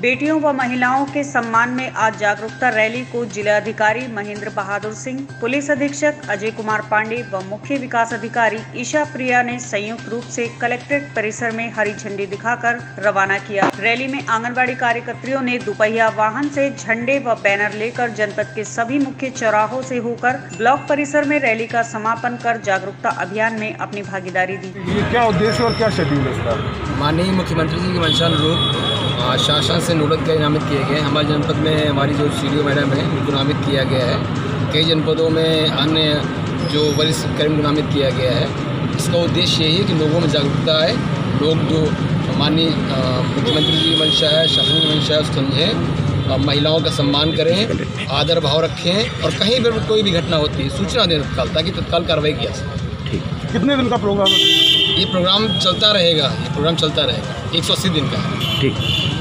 बेटियों व महिलाओं के सम्मान में आज जागरूकता रैली को जिलाधिकारी महेंद्र बहादुर सिंह पुलिस अधीक्षक अजय कुमार पांडे व मुख्य विकास अधिकारी ईशा प्रिया ने संयुक्त रूप से कलेक्ट्रेट परिसर में हरी झंडी दिखाकर रवाना किया। रैली में आंगनबाड़ी कार्यकर्तियों ने दुपहिया वाहन से झंडे व बैनर लेकर जनपद के सभी मुख्य चौराहों से होकर ब्लॉक परिसर में रैली का समापन कर जागरूकता अभियान में अपनी भागीदारी दी। ये क्या उद्देश्य और क्या शेड्यूल है माननीय मुख्यमंत्री जी के मंशानुरूप आ, शासन से नोडल के नामित किए गए हैं। हमारे जनपद में हमारी जो सी मैडम है उनको नामित किया गया है। कई जनपदों में अन्य जो वरिष्ठ कर्मी को नामित किया गया है। इसका उद्देश्य यही है कि लोगों में जागरूकता आए। लोग जो माननीय मुख्यमंत्री जी मंशा है शासन की मंशा है उसको समझें। और महिलाओं का सम्मान करें आदर भाव रखें और कहीं पर कोई भी घटना होती है सूचना दें तत्काल ताकि तत्काल कार्रवाई किया सके। कितने दिन का प्रोग्राम है? ये प्रोग्राम चलता रहेगा ये प्रोग्राम चलता रहेगा। एक सौ अस्सी दिन का ठीक।